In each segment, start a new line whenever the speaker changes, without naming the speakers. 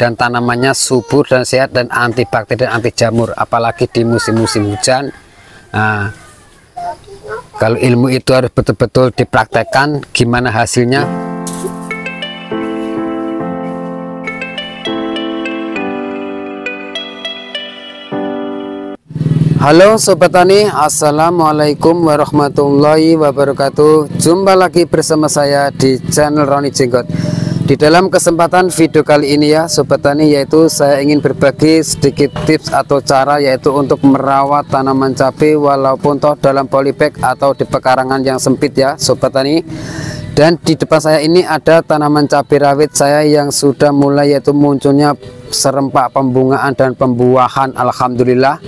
dan tanamannya subur dan sehat dan anti bakteri dan anti jamur apalagi di musim-musim hujan. Nah, kalau ilmu itu harus betul-betul dipraktekkan gimana hasilnya? Halo Sobat Tani Assalamualaikum warahmatullahi wabarakatuh. Jumpa lagi bersama saya di channel Roni Jenggot Di dalam kesempatan video kali ini ya Sobat Tani Yaitu saya ingin berbagi sedikit tips atau cara Yaitu untuk merawat tanaman cabai Walaupun toh dalam polybag atau di pekarangan yang sempit ya Sobat Tani. Dan di depan saya ini ada tanaman cabai rawit saya yang sudah mulai yaitu munculnya serempak pembungaan dan pembuahan Alhamdulillah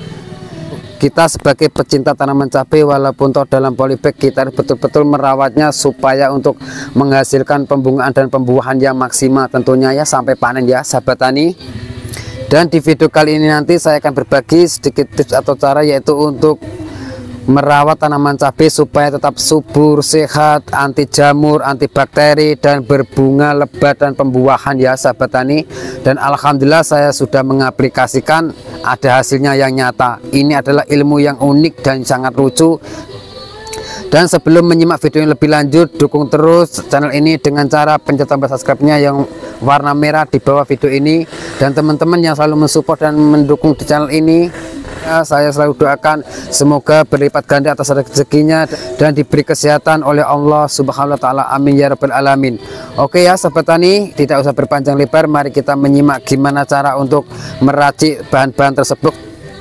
kita sebagai pecinta tanaman cabai walaupun toh dalam polybag kita betul-betul merawatnya supaya untuk menghasilkan pembungaan dan pembuahan yang maksimal tentunya ya sampai panen ya sahabat tani dan di video kali ini nanti saya akan berbagi sedikit tips atau cara yaitu untuk merawat tanaman cabai supaya tetap subur, sehat, anti jamur, anti bakteri dan berbunga lebat dan pembuahan ya sahabat tani. Dan alhamdulillah saya sudah mengaplikasikan ada hasilnya yang nyata. Ini adalah ilmu yang unik dan sangat lucu. Dan sebelum menyimak video yang lebih lanjut, dukung terus channel ini dengan cara pencet tombol subscribe-nya yang warna merah di bawah video ini. Dan teman-teman yang selalu mensupport dan mendukung di channel ini, Ya, saya selalu doakan semoga berlipat ganda atas rezekinya dan diberi kesehatan oleh Allah Subhanahu wa taala. Amin ya rabbal alamin. Oke ya sahabat tani, tidak usah berpanjang lebar, mari kita menyimak gimana cara untuk meracik bahan-bahan tersebut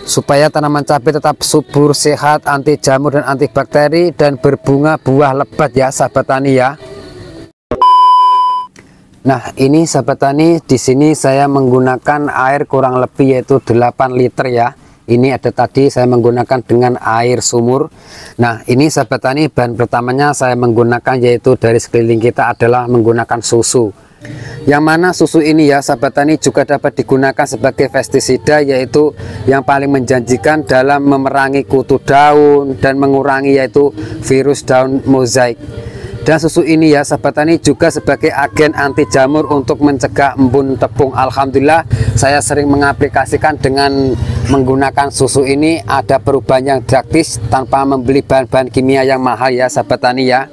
supaya tanaman cabai tetap subur, sehat, anti jamur dan anti bakteri dan berbunga buah lebat ya sahabat tani ya. Nah, ini sahabat tani, di sini saya menggunakan air kurang lebih yaitu 8 liter ya ini ada tadi saya menggunakan dengan air sumur. Nah ini sahabat tani bahan pertamanya saya menggunakan yaitu dari sekeliling kita adalah menggunakan susu. Yang mana susu ini ya sahabat tani juga dapat digunakan sebagai pestisida yaitu yang paling menjanjikan dalam memerangi kutu daun dan mengurangi yaitu virus daun mozaik dan susu ini ya sahabat tani juga sebagai agen anti jamur untuk mencegah embun tepung. Alhamdulillah saya sering mengaplikasikan dengan menggunakan susu ini. Ada perubahan yang drastis tanpa membeli bahan-bahan kimia yang mahal ya sahabat tani ya.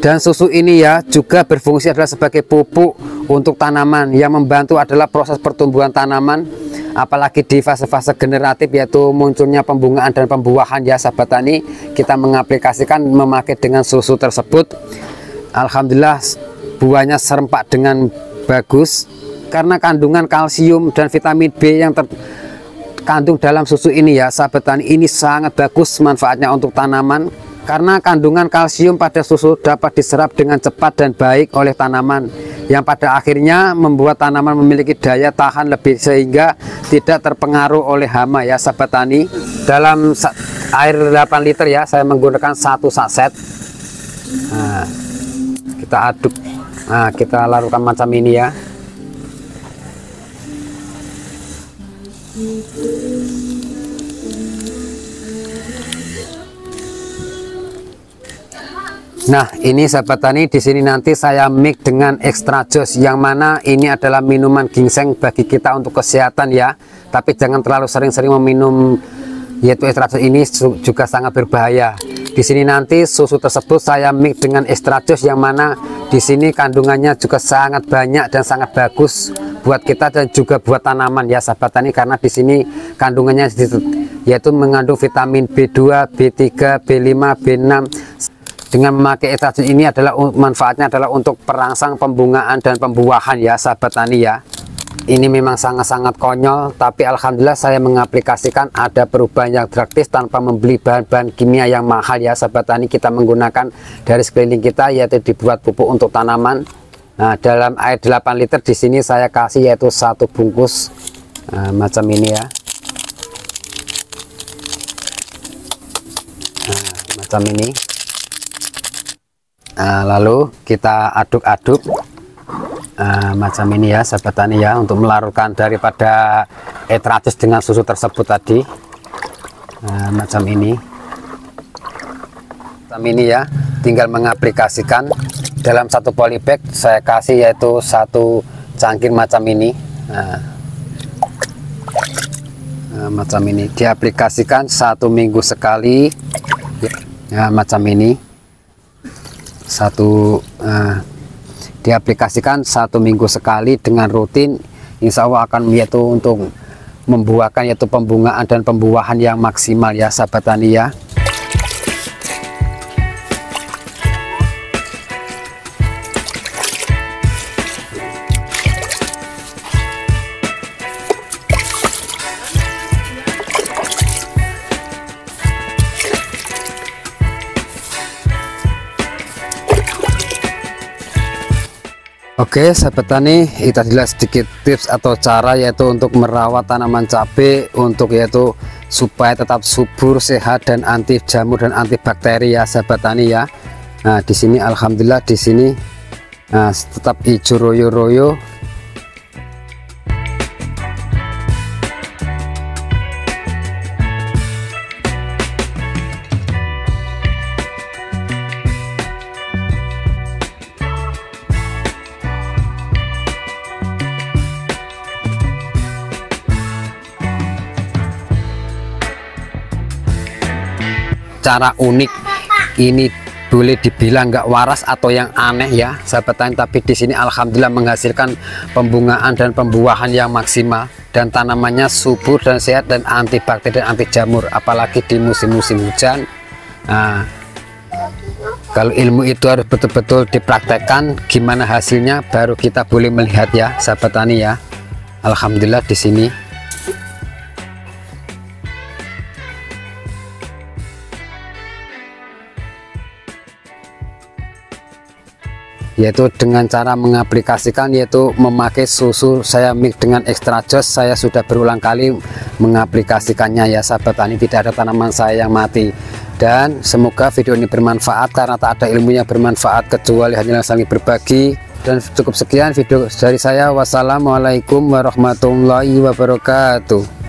Dan susu ini ya juga berfungsi adalah sebagai pupuk untuk tanaman. Yang membantu adalah proses pertumbuhan tanaman apalagi di fase-fase generatif yaitu munculnya pembungaan dan pembuahan ya sahabat tani kita mengaplikasikan memakai dengan susu tersebut. Alhamdulillah buahnya serempak dengan bagus karena kandungan kalsium dan vitamin B yang terkandung dalam susu ini ya sahabat tani ini sangat bagus manfaatnya untuk tanaman karena kandungan kalsium pada susu dapat diserap dengan cepat dan baik oleh tanaman yang pada akhirnya membuat tanaman memiliki daya tahan lebih sehingga tidak terpengaruh oleh hama ya sahabat tani. Dalam air 8 liter ya saya menggunakan satu saset. Nah, kita aduk. Nah, kita larutkan macam ini ya Nah, ini sahabat tani di sini nanti saya mix dengan extra jos yang mana ini adalah minuman ginseng bagi kita untuk kesehatan ya. Tapi jangan terlalu sering-sering meminum yaitu extra jos ini juga sangat berbahaya. Di sini nanti susu tersebut saya mix dengan extra jos yang mana di sini kandungannya juga sangat banyak dan sangat bagus buat kita dan juga buat tanaman ya sahabat tani karena di sini kandungannya yaitu mengandung vitamin B2, B3, B5, B6 dengan memakai ekstraksi ini adalah manfaatnya adalah untuk perangsang pembungaan dan pembuahan ya sahabat tani ya. Ini memang sangat-sangat konyol tapi Alhamdulillah saya mengaplikasikan ada perubahan yang drastis tanpa membeli bahan-bahan kimia yang mahal ya sahabat tani. Kita menggunakan dari sekeliling kita yaitu dibuat pupuk untuk tanaman. Nah dalam air 8 liter di sini saya kasih yaitu satu bungkus nah, macam ini ya. Nah, macam ini nah, lalu kita aduk-aduk nah, macam ini ya sahabat tani ya untuk melarutkan daripada etratis dengan susu tersebut tadi. Nah, macam ini. Macam ini ya tinggal mengaplikasikan. Dalam satu polybag saya kasih yaitu satu cangkir macam ini. Nah, nah, macam ini. Diaplikasikan satu minggu sekali. Ya, macam ini satu nah, diaplikasikan satu minggu sekali dengan rutin Insya Allah akan yaitu untuk membuahkan yaitu pembungaan dan pembuahan yang maksimal ya sahabat tani ya Oke sahabat tani itu adalah sedikit tips atau cara yaitu untuk merawat tanaman cabai untuk yaitu supaya tetap subur sehat dan anti jamur dan anti bakteri ya sahabat tani ya. Nah di sini Alhamdulillah di sini nah, tetap hijau royo-royo cara unik. Ini boleh dibilang nggak waras atau yang aneh ya sahabat tani. Tapi di sini alhamdulillah menghasilkan pembungaan dan pembuahan yang maksimal. Dan tanamannya subur dan sehat dan anti bakteri dan anti jamur apalagi di musim-musim hujan. Nah kalau ilmu itu harus betul-betul dipraktekkan gimana hasilnya baru kita boleh melihat ya sahabat tani ya. Alhamdulillah di sini yaitu dengan cara mengaplikasikan yaitu memakai susu. Saya mix dengan extra jos saya sudah berulang kali mengaplikasikannya ya sahabat tani tidak ada tanaman saya yang mati. Dan semoga video ini bermanfaat karena tak ada ilmunya bermanfaat kecuali hanya saling berbagi. Dan cukup sekian video dari saya. Wassalamualaikum warahmatullahi wabarakatuh